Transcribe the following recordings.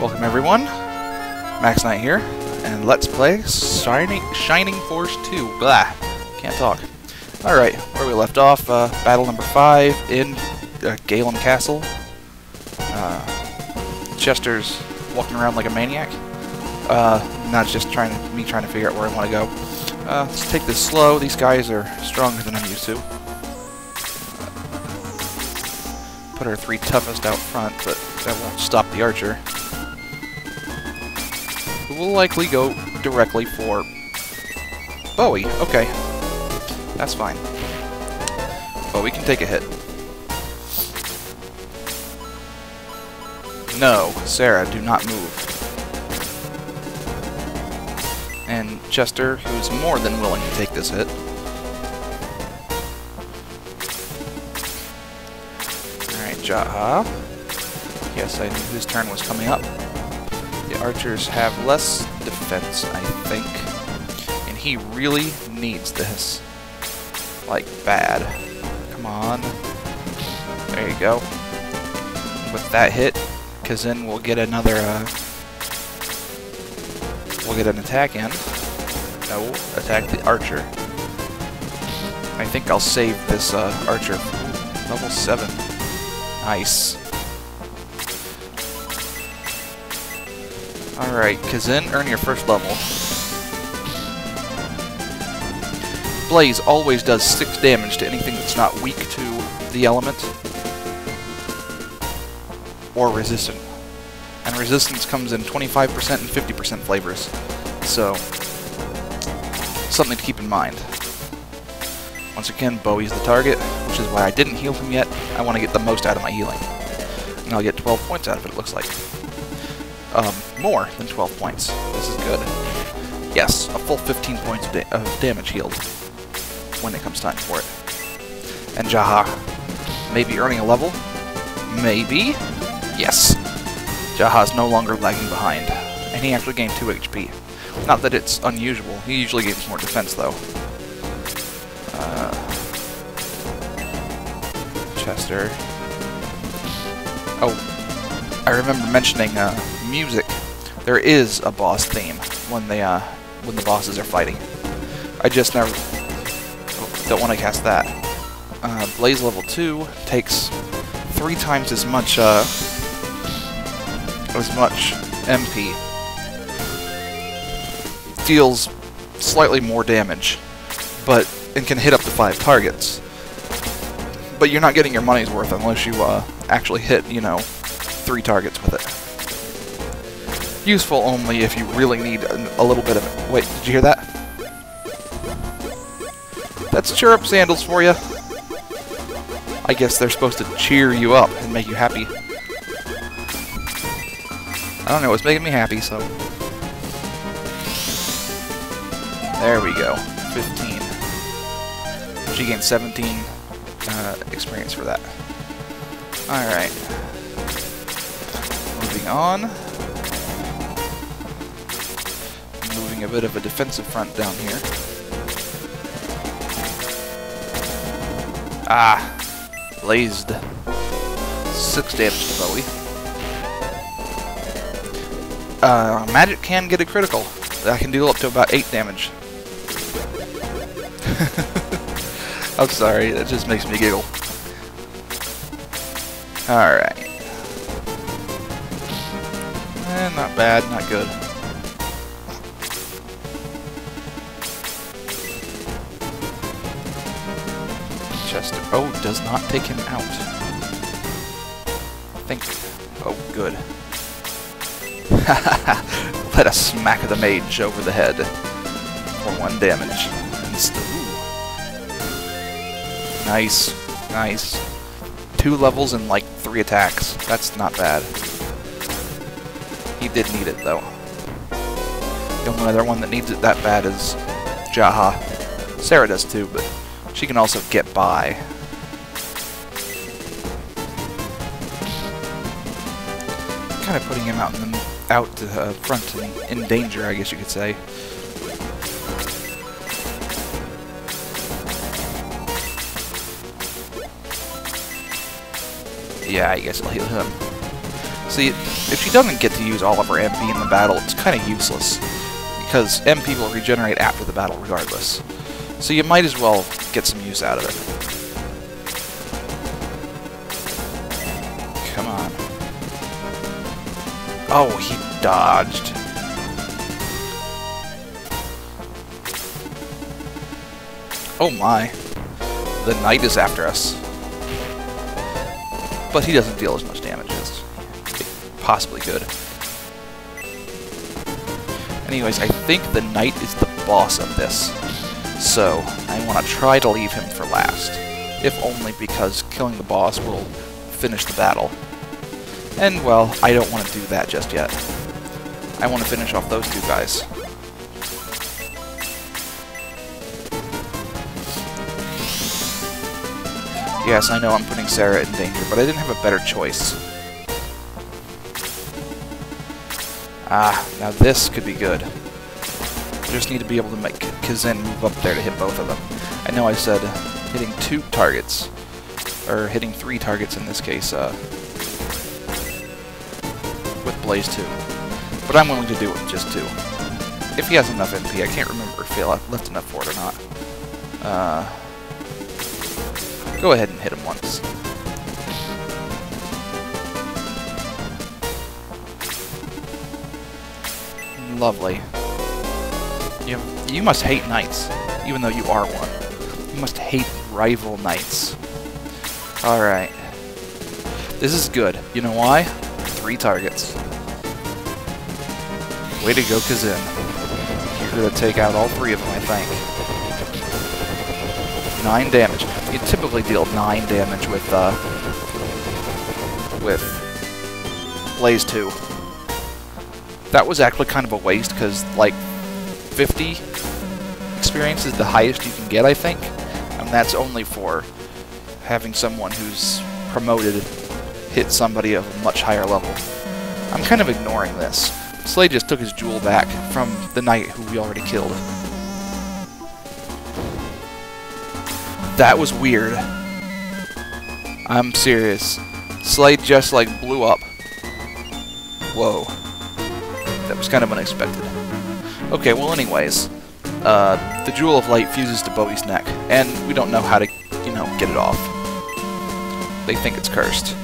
Welcome everyone. Max Knight here, and let's play Shining Shining Force 2. Blah, can't talk. Alright, where we left off, uh, battle number 5 in uh, Galam Castle. Uh, Chester's walking around like a maniac. Uh, not just trying to, me trying to figure out where I want to go. Uh, let's take this slow. These guys are stronger than I'm used to. Put our three toughest out front, but that won't stop the archer. Will likely go directly for Bowie. Okay. That's fine. Bowie can take a hit. No, Sarah, do not move. And Chester, who's more than willing to take this hit. Alright, Jaha. Yes, I knew his turn was coming up. Archers have less defense, I think. And he really needs this. Like, bad. Come on. There you go. With that hit, Kazin will get another, uh... We'll get an attack in. No, attack the archer. I think I'll save this, uh, archer. Level 7. Nice. Alright, Kazin, earn your first level. Blaze always does 6 damage to anything that's not weak to the element or resistant. And resistance comes in 25% and 50% flavors. So, something to keep in mind. Once again, Bowie's the target, which is why I didn't heal him yet. I want to get the most out of my healing. And I'll get 12 points out of it, it looks like. Um, more than 12 points. This is good. Yes, a full 15 points of, da of damage healed when it comes time for it. And Jaha, maybe earning a level? Maybe? Yes. Jaha's no longer lagging behind, and he actually gained 2 HP. Not that it's unusual, he usually gains more defense though. Uh, Chester. Oh, I remember mentioning uh, music. There is a boss theme when they uh, when the bosses are fighting. I just never don't want to cast that. Uh, Blaze level two takes three times as much uh, as much MP. Deals slightly more damage, but and can hit up to five targets. But you're not getting your money's worth unless you uh, actually hit, you know, three targets with it. Useful only if you really need a, a little bit of it. Wait, did you hear that? That's chirrup sandals for you. I guess they're supposed to cheer you up and make you happy. I don't know, it's making me happy, so... There we go. 15. She gained 17 uh, experience for that. Alright. Moving on. A bit of a defensive front down here. Ah! Blazed. Six damage to Bowie. Uh, magic can get a critical. I can deal up to about 8 damage. I'm sorry, that just makes me giggle. Alright. Eh, not bad, not good. Oh, does not take him out. Think. Oh, good. Let us smack the mage over the head for one damage. Nice. Nice. Two levels and like three attacks. That's not bad. He did need it though. The only other one that needs it that bad is Jaha. Sarah does too, but she can also get by. Kind of putting him out in the, out to uh, front in, in danger, I guess you could say. Yeah, I guess I'll heal him. See, if she doesn't get to use all of her MP in the battle, it's kind of useless, because MP will regenerate after the battle regardless. So you might as well get some use out of it. Oh, he dodged. Oh my. The knight is after us. But he doesn't deal as much damage as it possibly could. Anyways, I think the knight is the boss of this. So, I want to try to leave him for last. If only because killing the boss will finish the battle. And, well, I don't want to do that just yet. I want to finish off those two guys. Yes, I know I'm putting Sarah in danger, but I didn't have a better choice. Ah, now this could be good. I just need to be able to make Kazin move up there to hit both of them. I know I said hitting two targets, or hitting three targets in this case, uh, Blaze 2. But I'm willing to do it just two. If he has enough MP, I can't remember if he left enough for it or not. Uh, Go ahead and hit him once. Lovely. You, you must hate knights, even though you are one. You must hate rival knights. Alright. This is good. You know why? Three targets. Way to go, Kazin. You're gonna take out all three of them, I think. 9 damage. You typically deal 9 damage with, uh, with Blaze 2. That was actually kind of a waste, because, like, 50 experience is the highest you can get, I think. And that's only for having someone who's promoted hit somebody of a much higher level. I'm kind of ignoring this. Slade just took his jewel back from the knight who we already killed. That was weird. I'm serious. Slade just, like, blew up. Whoa. That was kind of unexpected. Okay, well anyways. Uh, the Jewel of Light fuses to Bowie's neck, and we don't know how to, you know, get it off. They think it's cursed.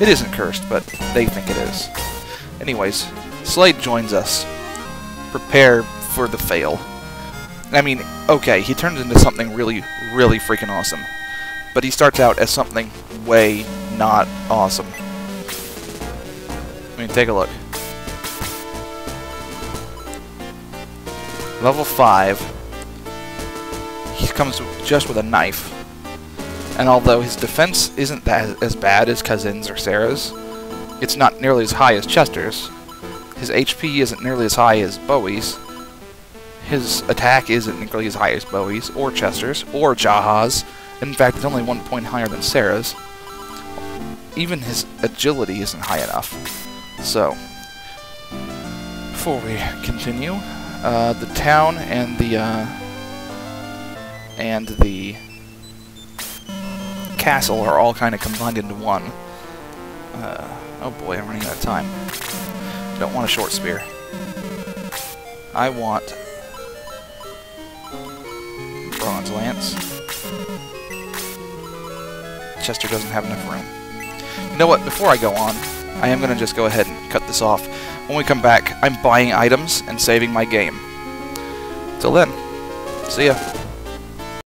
It isn't cursed, but they think it is. Anyways, Slade joins us. Prepare for the fail. I mean, okay, he turns into something really, really freaking awesome. But he starts out as something way not awesome. I mean, take a look. Level 5. He comes just with a knife. And although his defense isn't that as bad as Kazin's or Sarah's, it's not nearly as high as Chester's. His HP isn't nearly as high as Bowie's, his attack isn't nearly as high as Bowie's, or Chester's, or Jaha's. In fact, it's only one point higher than Sarah's. Even his agility isn't high enough. So, before we continue, uh, the town and the, uh, and the castle are all kind of combined into one. Uh, oh boy, I'm running out of time. Don't want a short spear. I want Bronze Lance. Chester doesn't have enough room. You know what, before I go on, I am going to just go ahead and cut this off. When we come back, I'm buying items and saving my game. Till then, see ya.